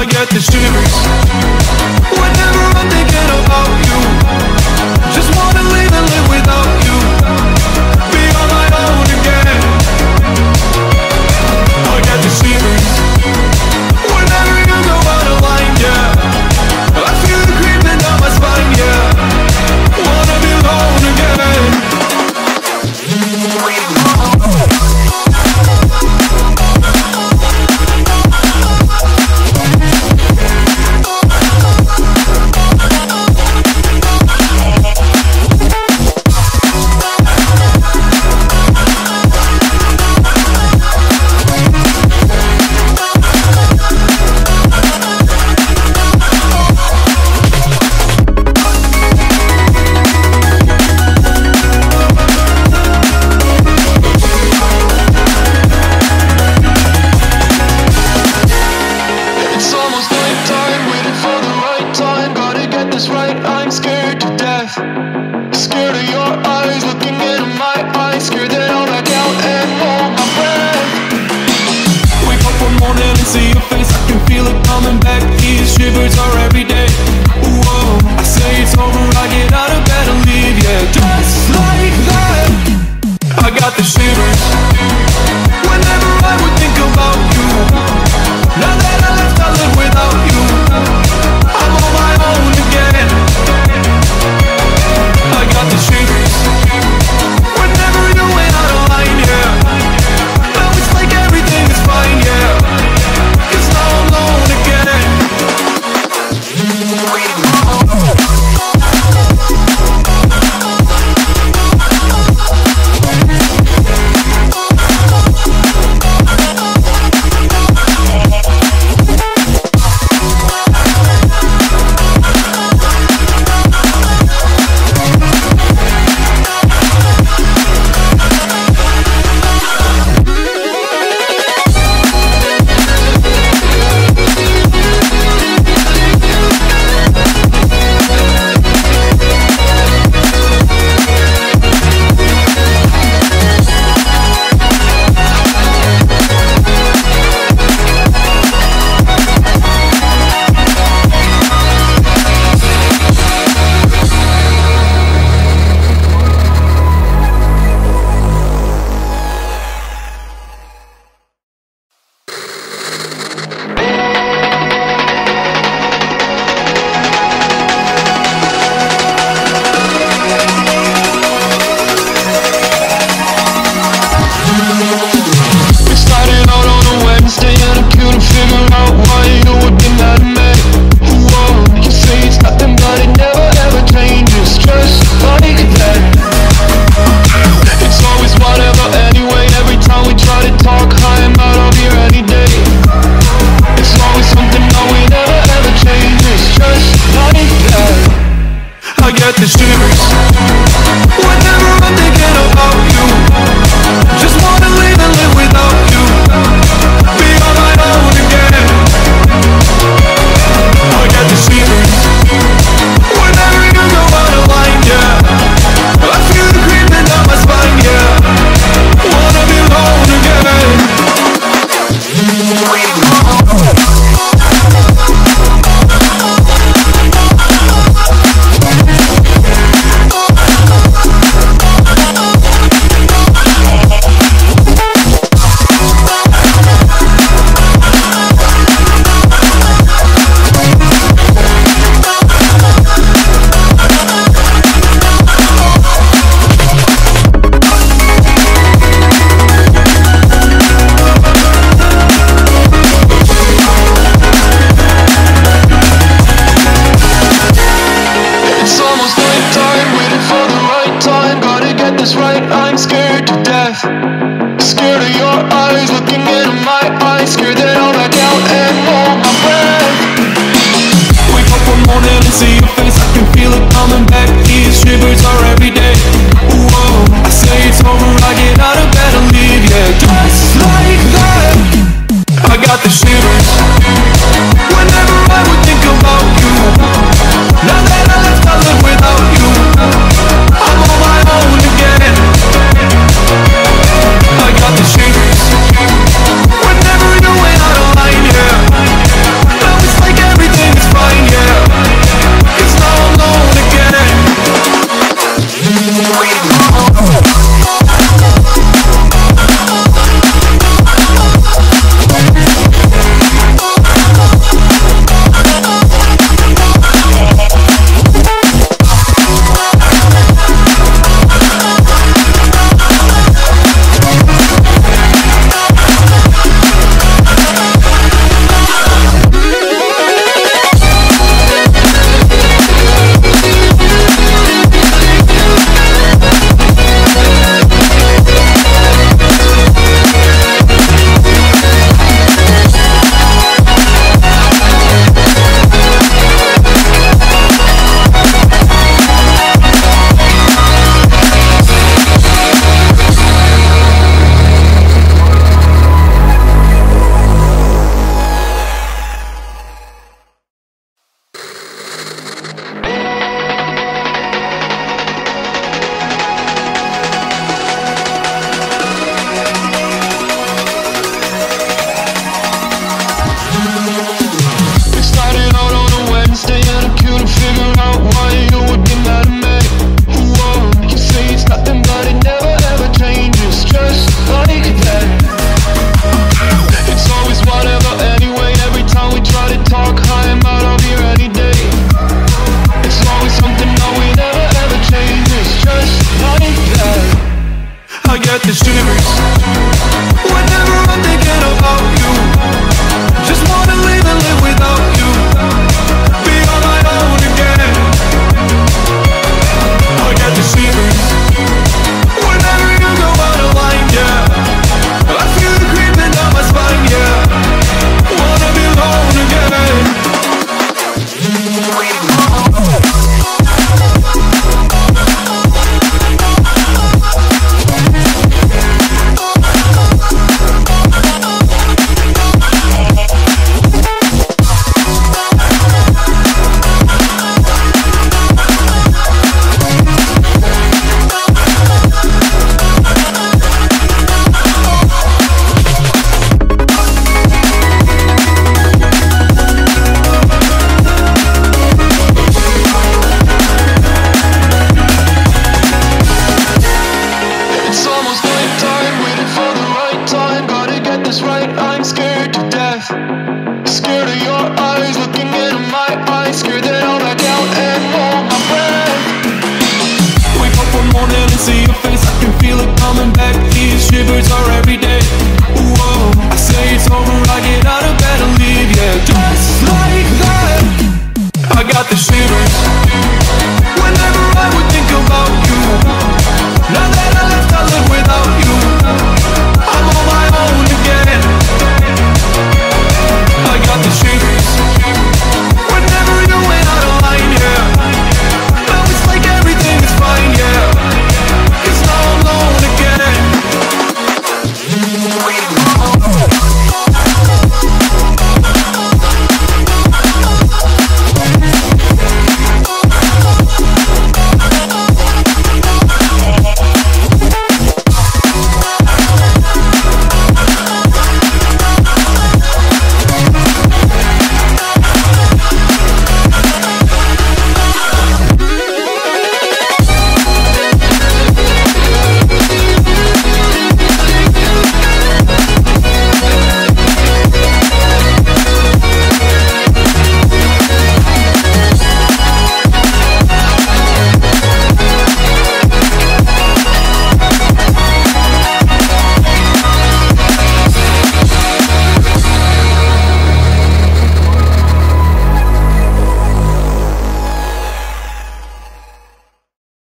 I get the shivers Whenever I'm thinking about you Just wanna coming back. These shivers are every day. Whoa, oh. I say it's over. I get out of bed and leave. Yeah, just like that. I got the shivers. I'm scared to death. Scared of your eyes looking into my eyes. Scared that I'll back out and hold my breath. Wake up one morning and see your face I can feel it coming back These shivers are every day Whoa, oh. I say it's over I get out of bed and leave Yeah, face, I can feel it coming back. These shivers are every day. Whoa, I say it's over, I get out of bed and leave, yeah Just like that. I got the shivers.